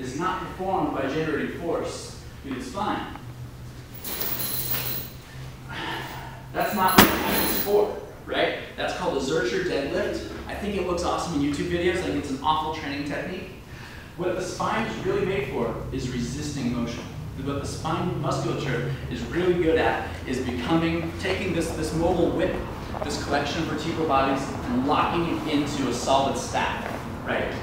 is not performed by generating force through the spine. That's not what it's for, right? That's called a Zercher deadlift. I think it looks awesome in YouTube videos. Think it's an awful training technique. What the spine is really made for is resisting motion. What the spine musculature is really good at is becoming, taking this, this mobile whip, this collection of vertebral bodies, and locking it into a solid stack, right?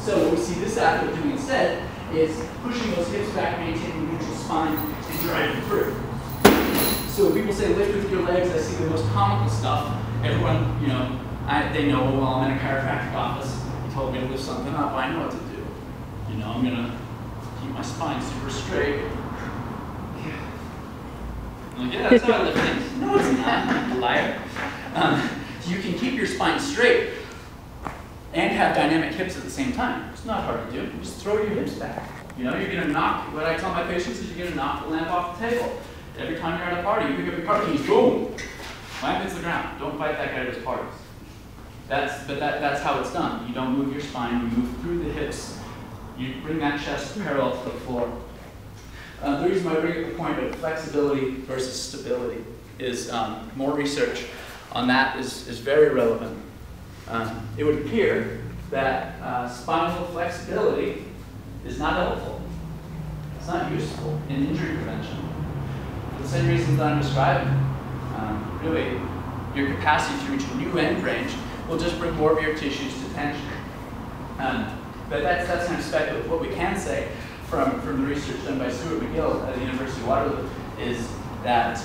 So what we see this athlete doing instead is pushing those hips back, maintaining neutral spine, and driving through. So when people say lift with your legs, I see the most comical stuff. Everyone, you know, I, they know, well, I'm in a chiropractic office. He told me to lift something up. I know what to do. You know, I'm gonna keep my spine super straight. I'm like, yeah, that's how I lift things. No, it's not, liar. Um, you can keep your spine straight and have dynamic hips at the same time. It's not hard to do. Just throw your hips back. You know, you're gonna knock, what I tell my patients is you're gonna knock the lamp off the table. Every time you're at a party, you pick up your car keys, boom, slam into the ground. Don't fight that guy at his parties. That's, but that, that's how it's done. You don't move your spine, you move through the hips. You bring that chest parallel to the floor. Uh, the reason why I bring up the point of flexibility versus stability is um, more research on that is, is very relevant. Um, it would appear that uh, spinal flexibility is not helpful. It's not useful in injury prevention. For the same reasons that I'm describing. Um, really, your capacity to reach a new end range will just bring more of your tissues to tension. Um, but that's, that's kind of speculative. What we can say from, from the research done by Stuart McGill at the University of Waterloo is that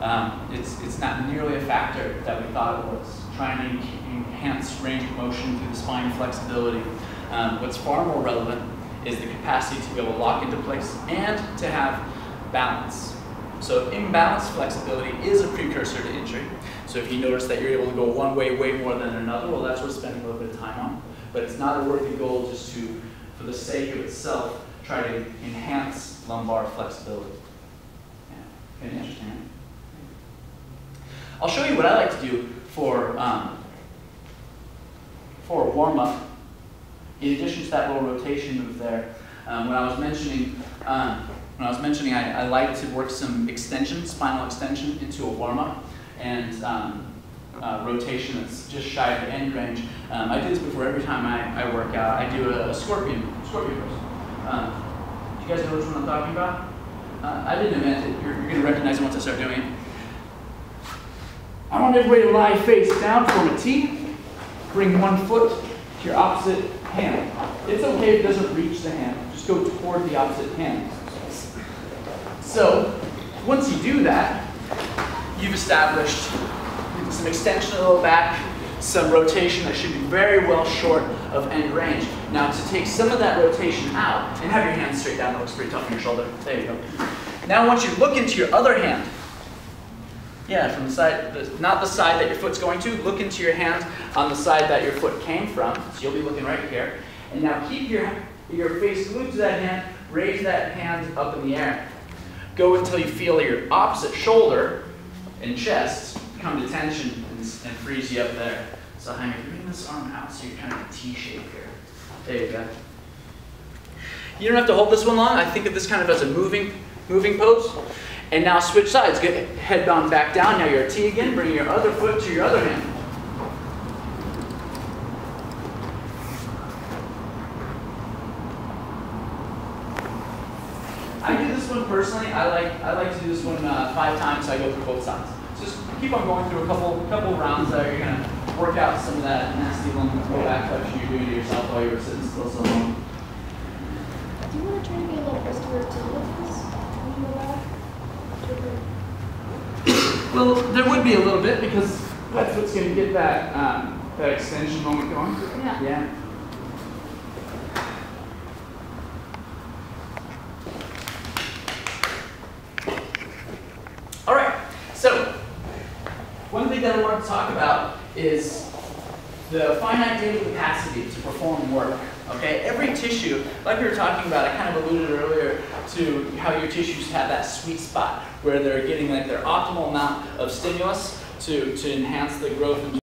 um, it's, it's not nearly a factor that we thought it was, trying to enhance range of motion through the spine flexibility. Um, what's far more relevant is the capacity to be able to lock into place and to have balance. So imbalanced flexibility is a precursor to injury. So if you notice that you're able to go one way way more than another, well that's worth spending a little bit of time on. But it's not a worthy goal just to, for the sake of itself, try to enhance lumbar flexibility. Yeah. Okay, interesting. I'll show you what I like to do for, um, for a warm-up. In addition to that little rotation move there, um, when I was mentioning, um, when I was mentioning I, I, like to work some extension, spinal extension into a warm-up, and um, uh, rotation that's just shy of the end range. Um, I do this before every time I, I work out. I do a, a scorpion, scorpion pose. Um, do you guys know which one I'm talking about? Uh, I didn't invent it. You're, you're going to recognize it once I start doing it. I want everybody to lie face down, form a T. Bring one foot to your opposite hand. It's okay if it doesn't reach the hand. Just go toward the opposite hand. So, once you do that, you've established some extension of the low back, some rotation that should be very well short of end range. Now to take some of that rotation out, and have your hands straight down, that looks pretty tough on your shoulder. There you go. Now once you look into your other hand, yeah, from the side, the, not the side that your foot's going to, look into your hand on the side that your foot came from. So you'll be looking right here. And now keep your, your face glued to that hand, raise that hand up in the air. Go until you feel your opposite shoulder and chest come to tension and, and freeze you up there. So I'm bring this arm out so you're kind of a T shape here. There you go. You don't have to hold this one long. I think of this kind of as a moving, moving pose. And now switch sides. Get head bound back down. Now you're a T again. Bring your other foot to your other hand. I do this one personally. I like I like to do this one uh, five times. So I go through both sides. So just keep on going through a couple couple rounds there. You're gonna work out some of that nasty low back flexion you're doing to yourself while you were sitting still so long. Do you want to try to be a little closer to this when you go back? Well, there would be a little bit because that's what's going to get that um, that extension moment going. Yeah. Yeah. All right. So, one thing that I want to talk about is the finite data capacity to perform work. Okay, every tissue, like we were talking about, I kind of alluded earlier to how your tissues have that sweet spot where they're getting like their optimal amount of stimulus to, to enhance the growth and